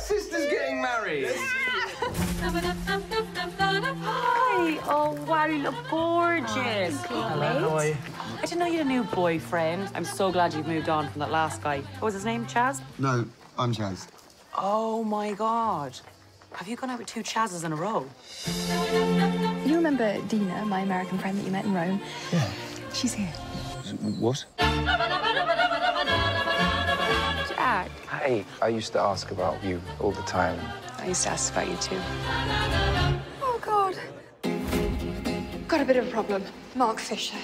Sister's getting married. Hi. Oh, wow, you look gorgeous. Hello, how are you? I didn't know you had a new boyfriend. I'm so glad you've moved on from that last guy. What was his name? Chaz? No, I'm Chaz. Oh, my God. Have you gone out with two Chazes in a row? You remember Dina, my American friend that you met in Rome? Yeah. She's here. What? Jack. Hey, I used to ask about you all the time. I used to ask about you too. Oh, God. Got a bit of a problem. Mark Fisher.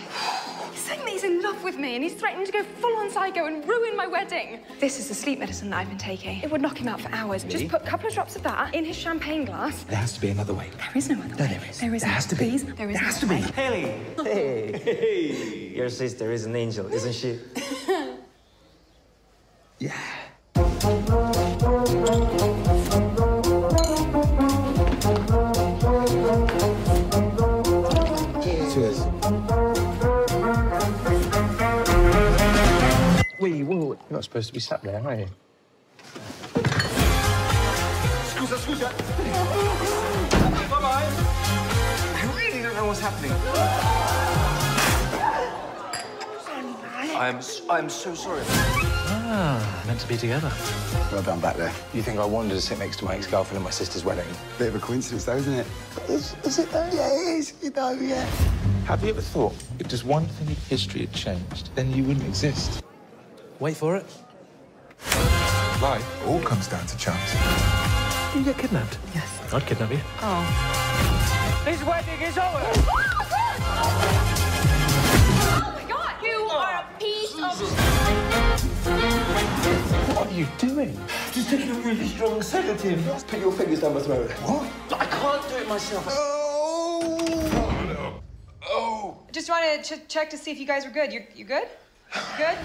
He's saying that he's in love with me and he's threatening to go full on psycho and ruin my wedding. This is the sleep medicine that I've been taking. It would knock him out for hours. Just put a couple of drops of that in his champagne glass. There has to be another way. There is no other way. there is. There is There has to be. Please, there is There no has to other be. way. Haley! Hey! Hey! Your sister is an angel, isn't she? Yeah. Cheers. Wait, whoa, you're not supposed to be sat there, are you? Scusa, scusa. Bye-bye. I really don't know what's happening. I'm, s- I'm so sorry. Ah, meant to be together. Well done back there. You think I wanted to sit next to my ex-girlfriend at my sister's wedding? Bit of a coincidence, though, isn't it? Is, is it though? Yeah, it is. You know, yeah. Have you ever thought if just one thing in history had changed, then you wouldn't exist? Wait for it. Life all comes down to chance. You get kidnapped? Yes. I'd kidnap you. Oh. This wedding is over! Oh my God, you are a piece of. What are you doing? Just taking a really strong sedative. Just Put your fingers down my throat. What? I can't do it myself. Oh! Oh. oh. Just wanted to ch- check to see if you guys were good. You're, you good? Good?